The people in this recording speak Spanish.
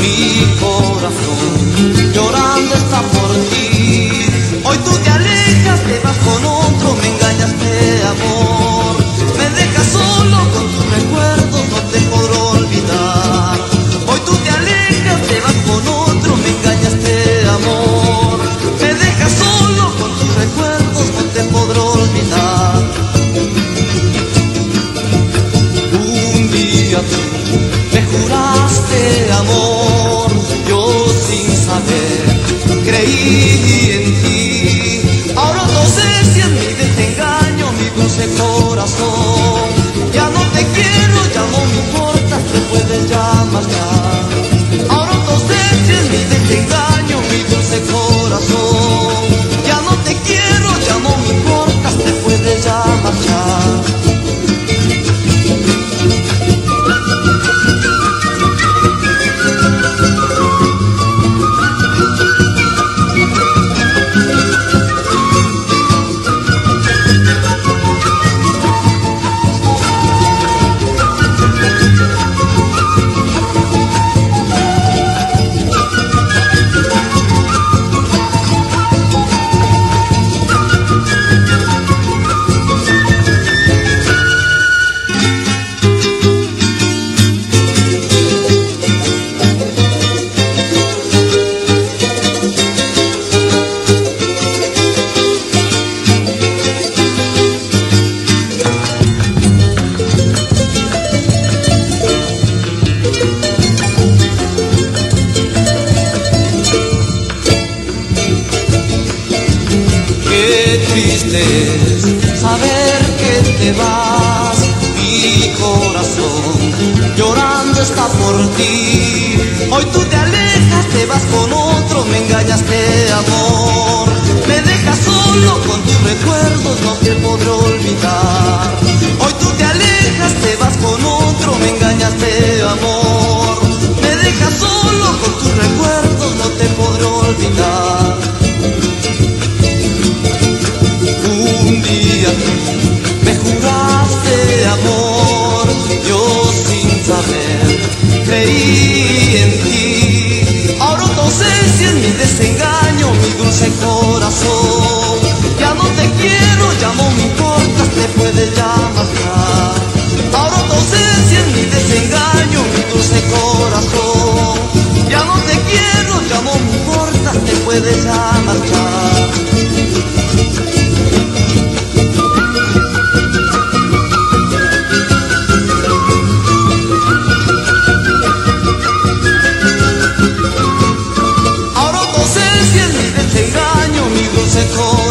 mi corazón en ti. Ahora no sé si es mi desengaño, mi dulce corazón. Ya no te quiero, ya no me importa, te puedes ya Qué triste es saber que te vas, mi corazón llorando está por ti. Hoy tú te alejas, te vas con otro, me engañaste amor. Creí en ti. Ahora no sé si es mi desengaño, mi dulce corazón. Ya no te quiero, ya no me importas, te puedes llamar. mejor.